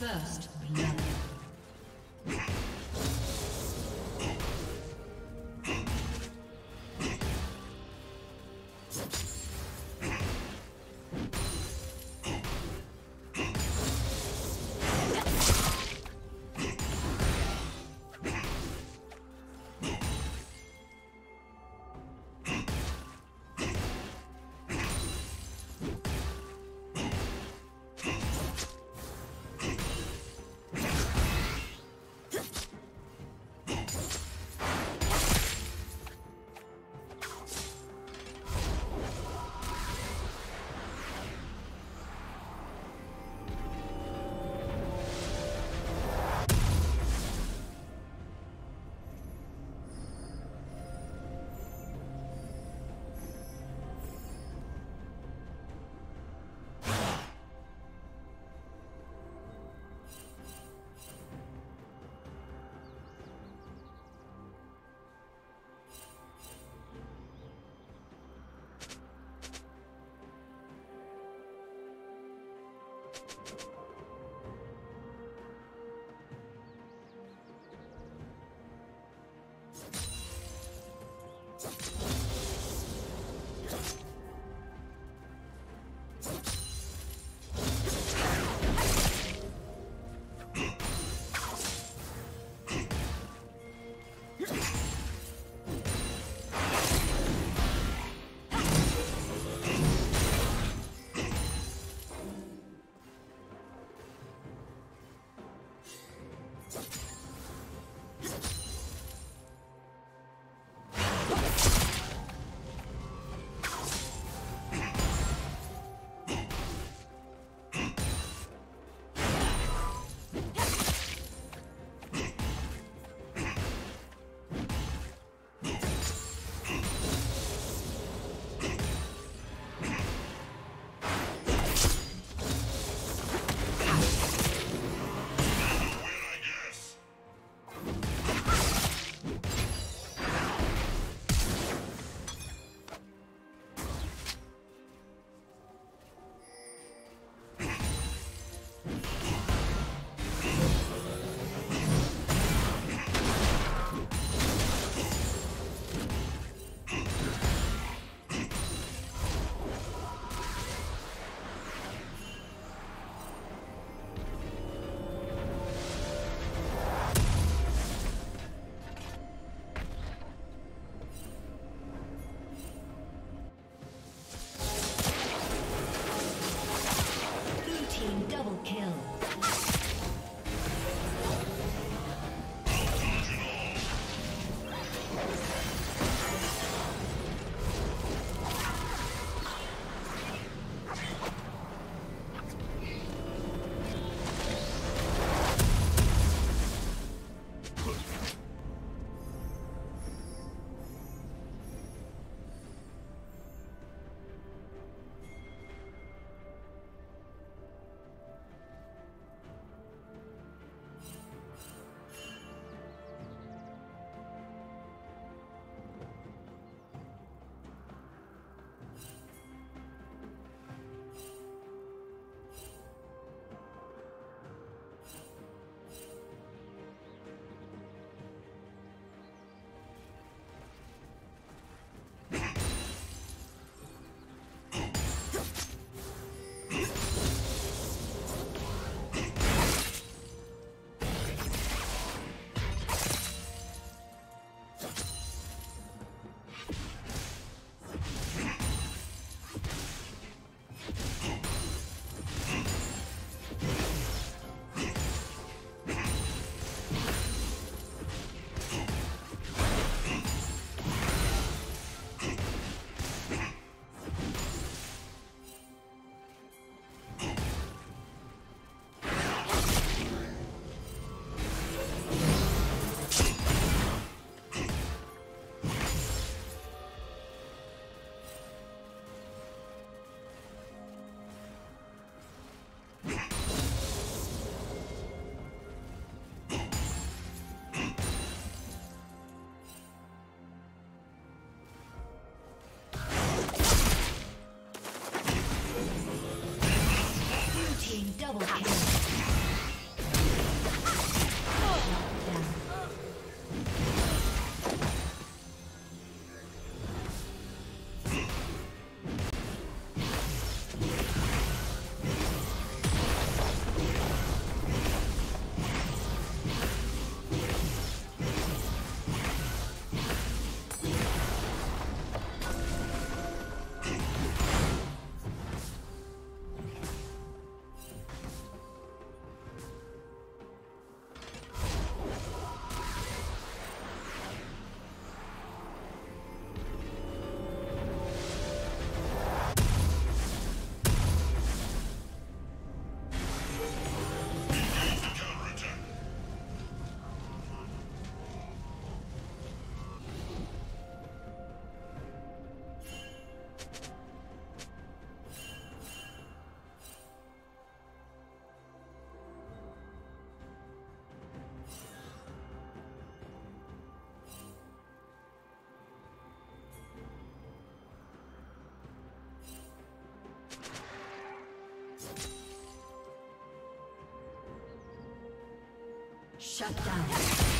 First blood. Shut down.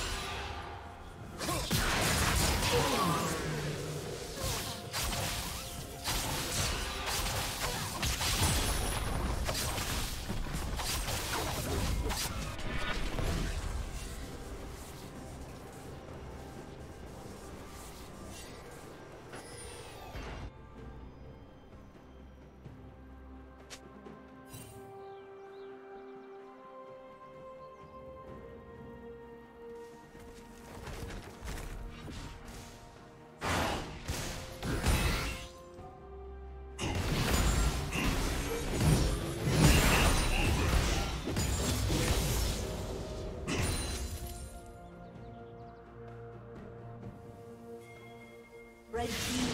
Red team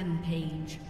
Rampage.